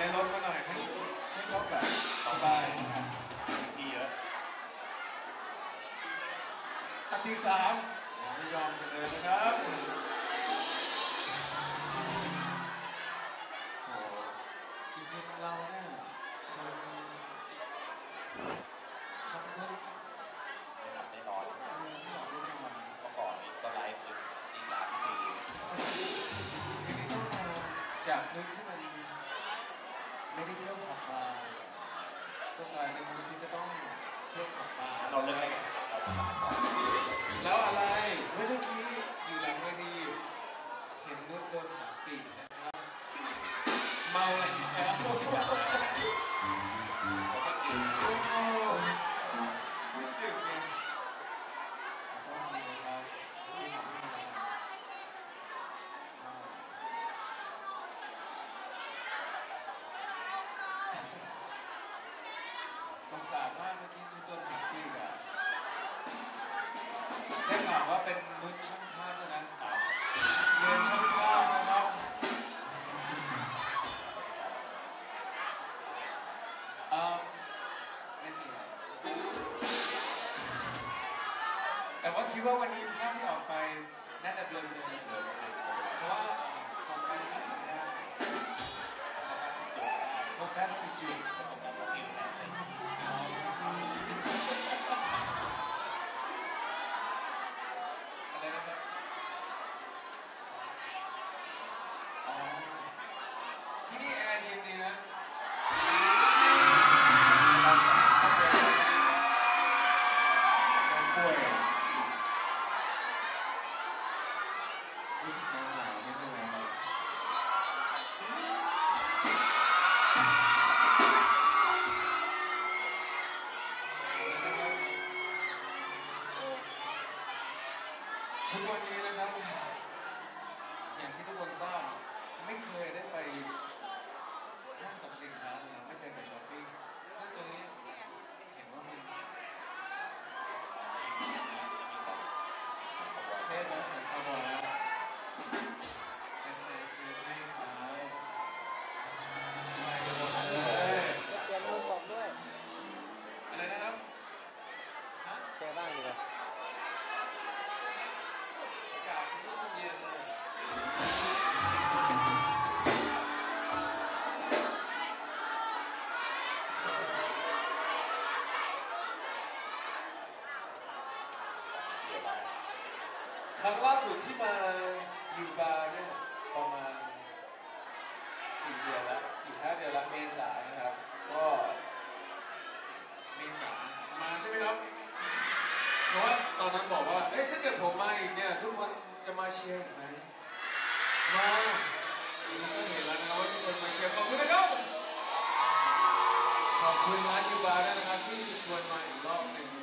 menor ดว่าวันนี้ภาพที่ออกไปน่าจะเพลินเพราะว่าโฟกัสที่จุดได้โฟกัสที่จุด รั้งล่าสุดที่มาอยู่บาร์เนี่ยประมาณสี่เดือนละสี่ห้าเดือนละเมษานะครับ ก็เมษามาใช่ไหมครับ เพราะว่าตอนนั้นบอกว่า เอ้ยถ้าเกิดผมมาอีกเนี่ยทุกคนจะมาเชียร์ไหมมาก็เห็นแล้วนะครับว่าทุกคนมาเชียร์ขอบคุณนะครับขอบคุณร้านยูบาร์นะครับที่ชวนมาอีกรอบหนึ่ง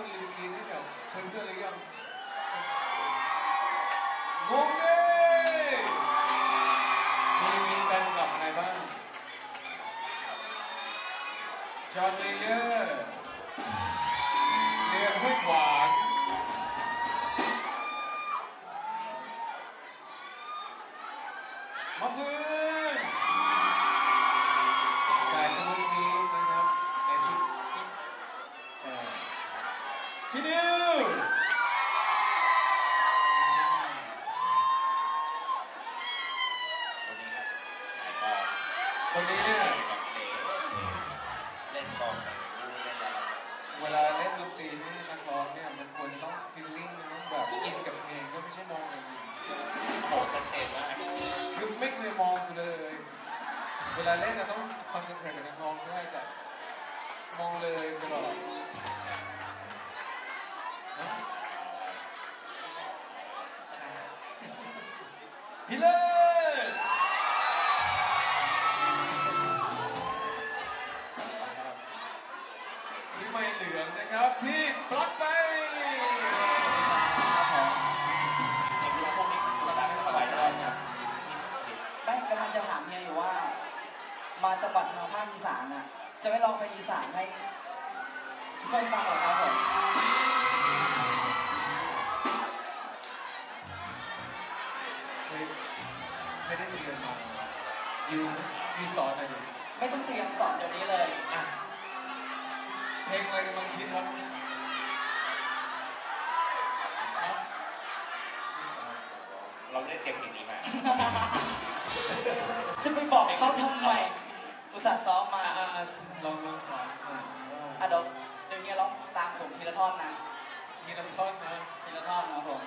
คุลืมกินให้กับเพื่อนๆหรืยัง ไม่เหลืองนะครับพี่ปลั๊กไฟเห็นพวกนี้มาจากจังหวัดอะไรเนี่ยแป้งกำลังจะถามเฮียอยู่ว่า มาจังหวัดทางภาคอีสานอะ จะไม่ลองไปอีสานให้ทุกคนฟังหรอครับผมไม่ได้เรียนมายู่ยูสอนอะไรไม่ต้องเตรียมสอนเดี๋ยวนี้เลยอะ เพลงอะไรกำลังคิดครับเราเล่นเต็มเพลงนี้มา จะไปบอกเขาทำไมอุตส่าห์ซ้อมมาลองลองซ้อมอะเดี๋ยวเดี๋ยวนี้ยร้องตามผมทีละท่อนนะ ทีละท่อนนะทีละท่อนนะผม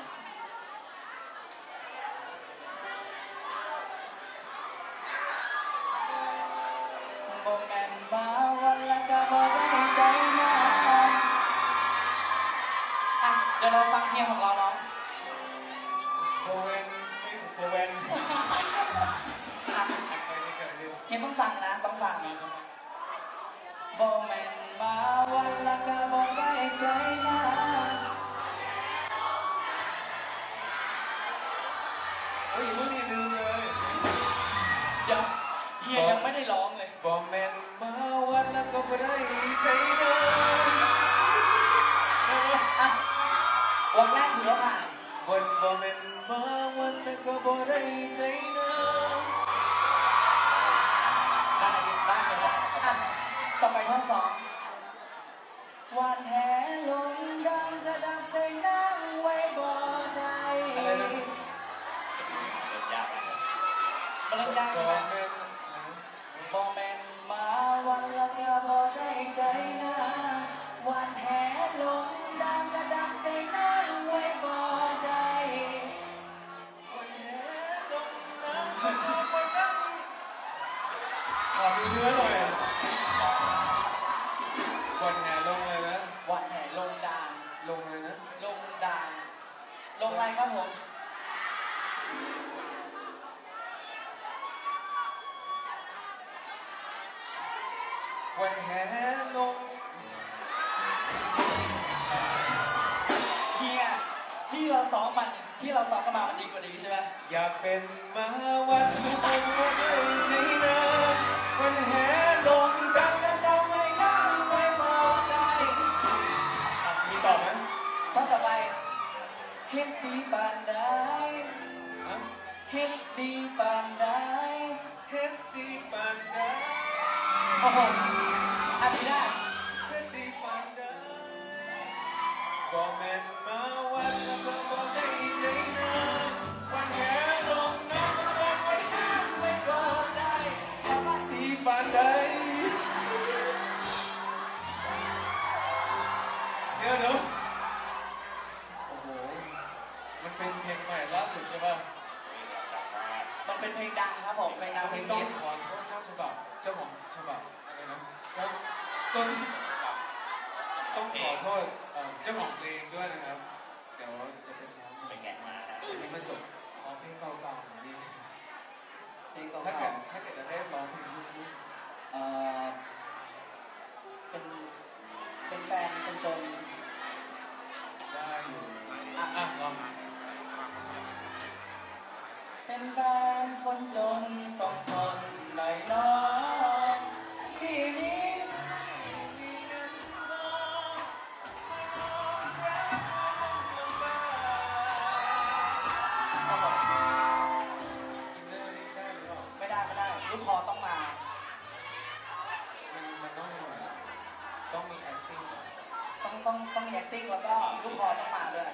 มี acting แล้วก็ลูกคอต้องมาด้วย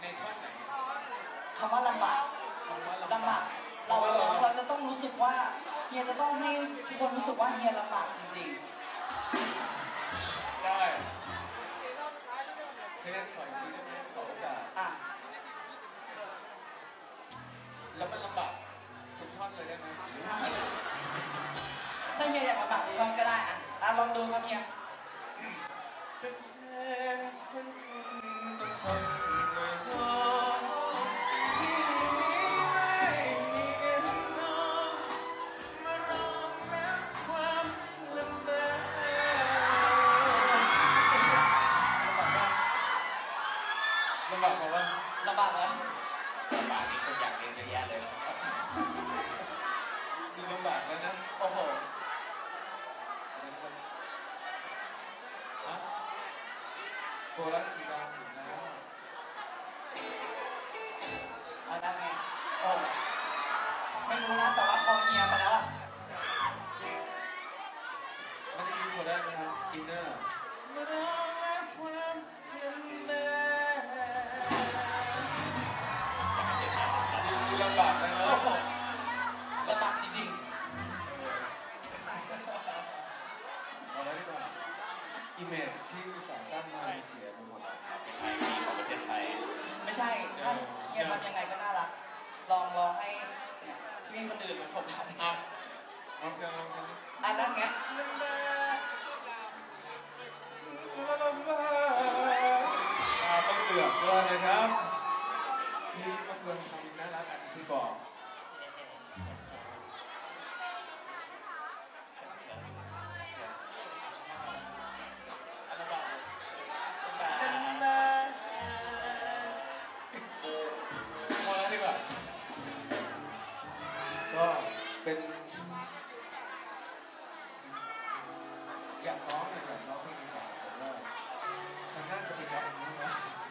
ในท่อนไหนคำว่าลำบากลำบากเราเราจะต้องรู้สึกว่าเฮียจะต้องให้ทุกคนรู้สึกว่าเฮียลำบากจริงๆได้เช่นขออีกทีได้ไหมขอโอกาสอะแล้วมันลำบากทุกท่อนเลยได้ไหมถ้าเฮียอยากลำบากทุกท่อนก็ได้อะอะลองดูครับเฮีย Thank you. 你刚准备找我们的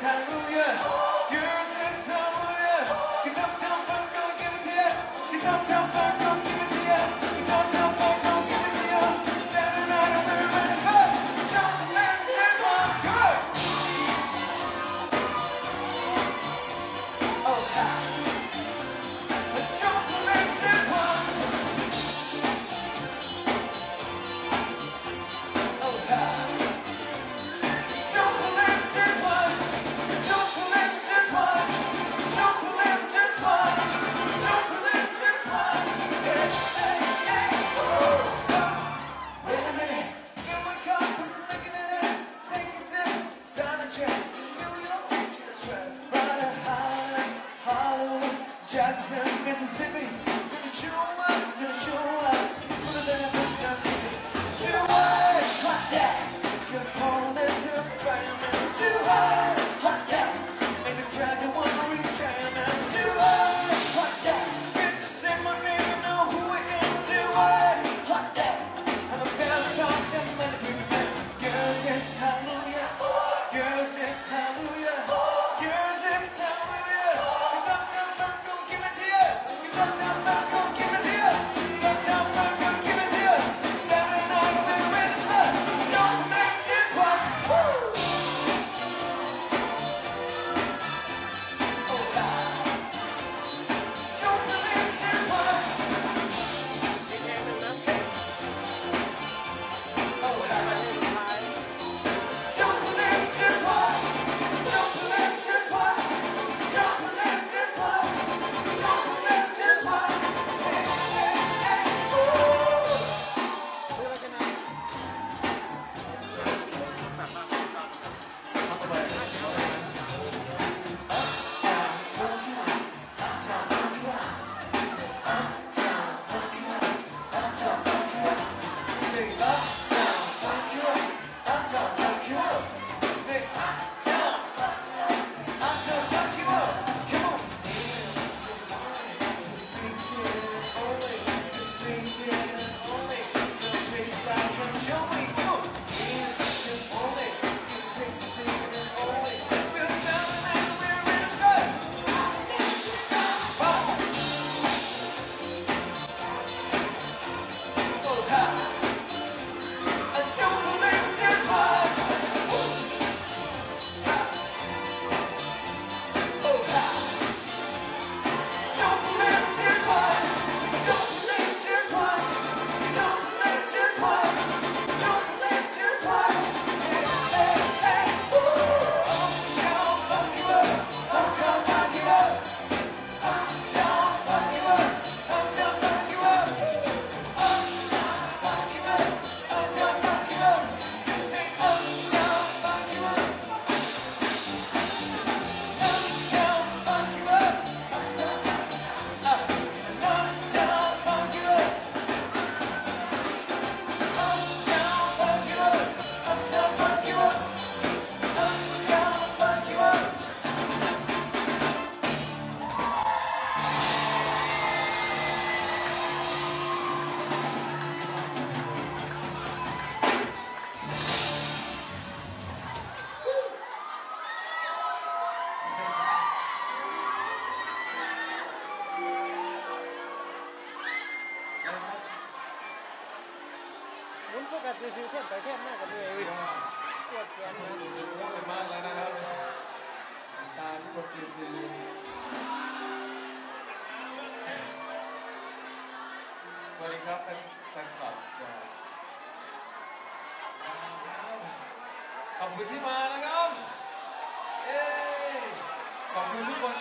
残如月。Oh!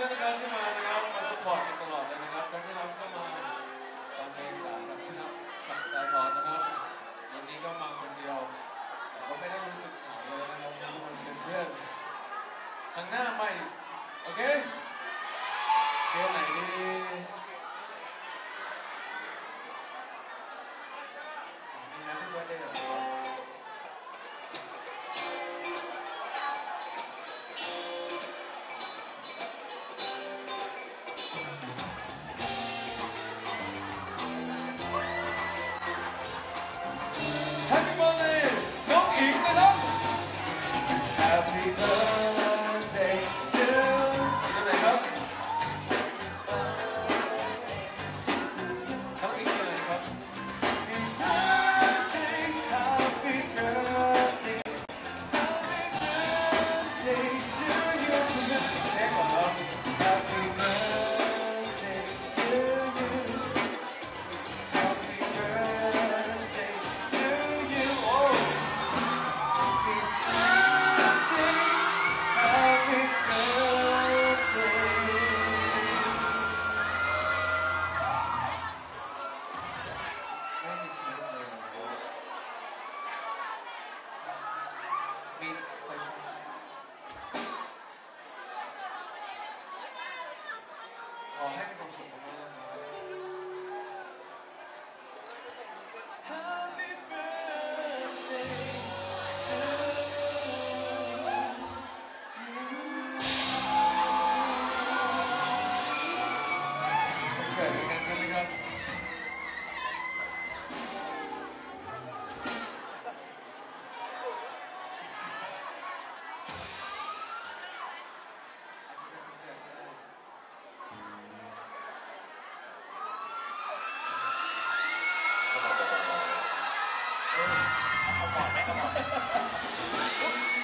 วยนครับที่มานะครับมาสปอร์ตกันตลอดเลยนะครับตอนที่เราก็มาตอนเมษากับพี่นับสักตาทอนนะครับวันนี้ก็มาคนเดียวแต่ก็ไม่ได้รู้สึกเหงาเลยนะครับทุาเป็นเพื่อนครั้งหน้าไม่โอเคเดี๋ยวไหนดี ハハハ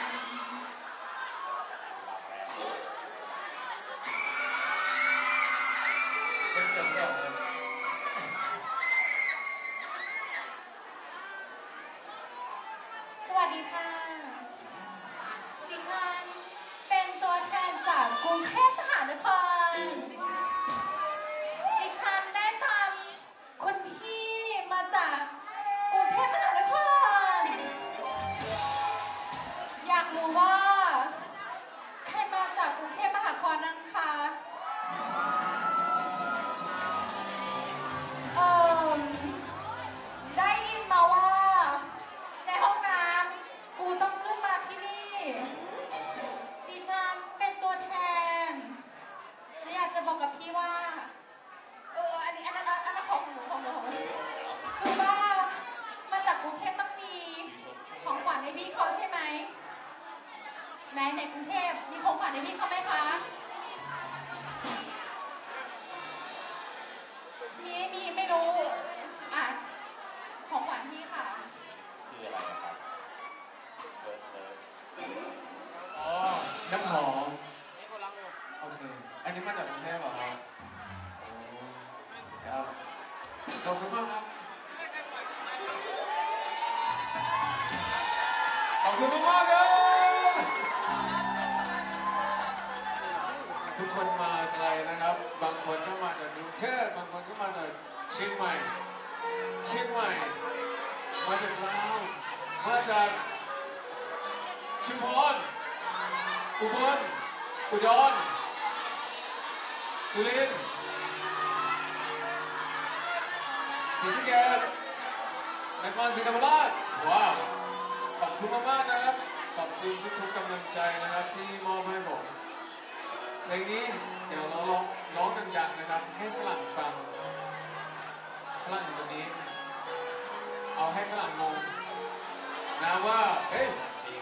นว่า เฮ้ย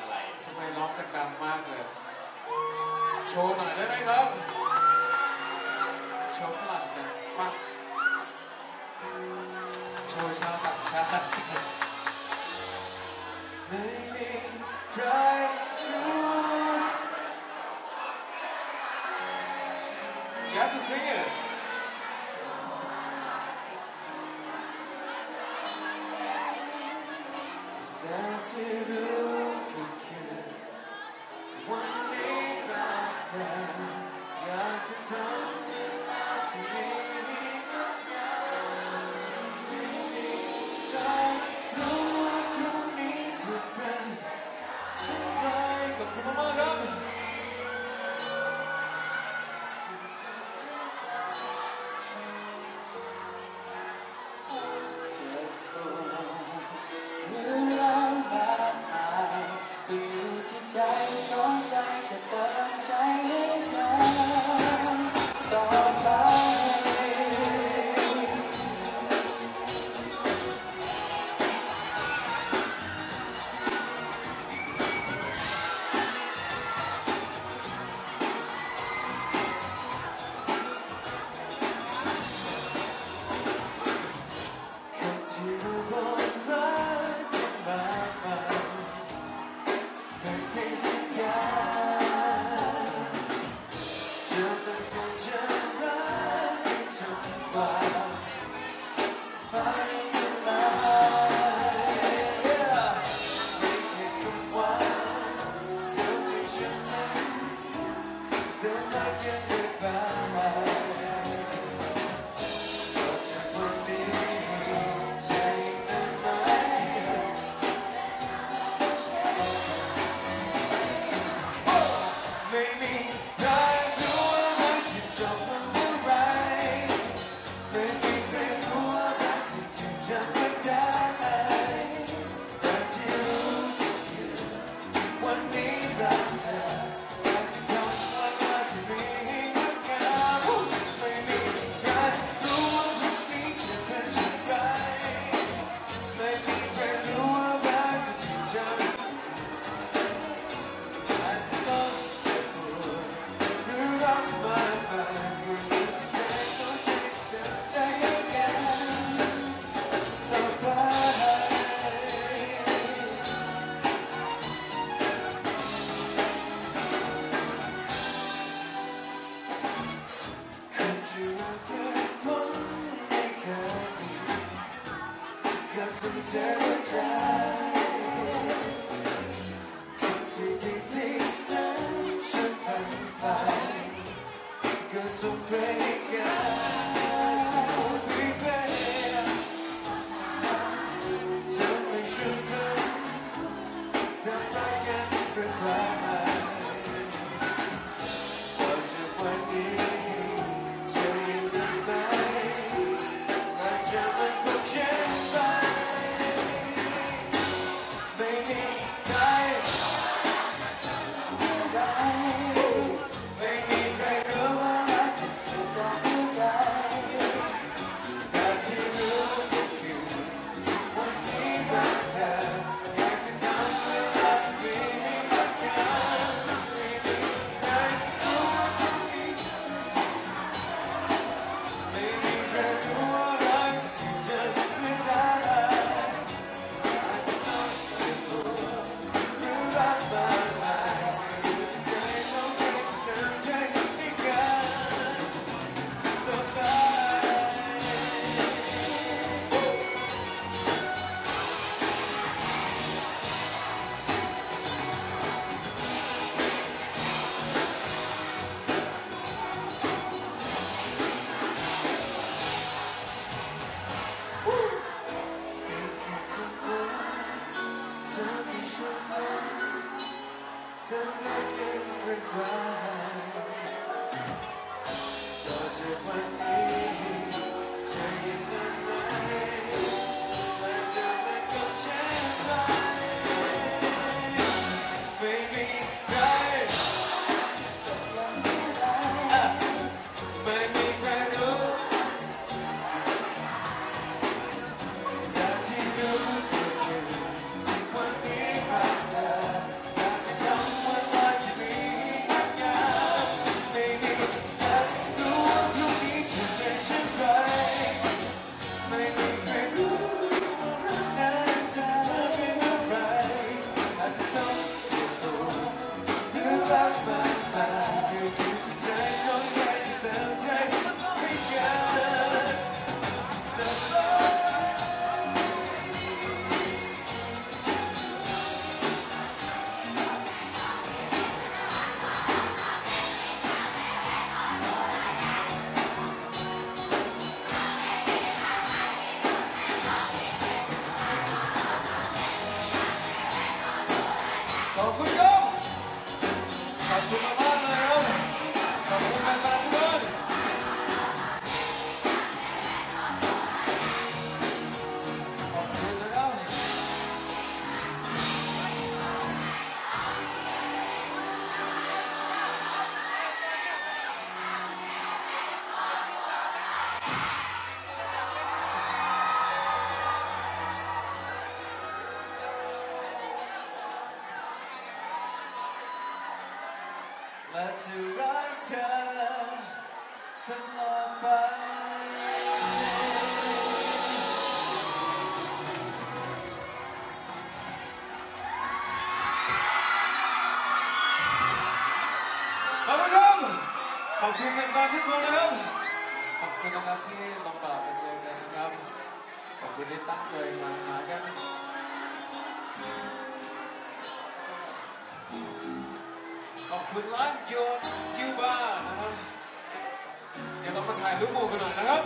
อะไรทำไมร้องกันดังมากเลย โชว์หน่อยได้ไหมครับ โชว์ฝรั่งกันมาโชว์ชาวต่างชาติไม่มีใครรู้ You have sing it. ที่ตั้งใจมาหากันขอบคุณร้านโยนคิวบาร์นะครับ เดี๋ยวเรามาถ่ายรูปหมู่กันหน่อยนะครับ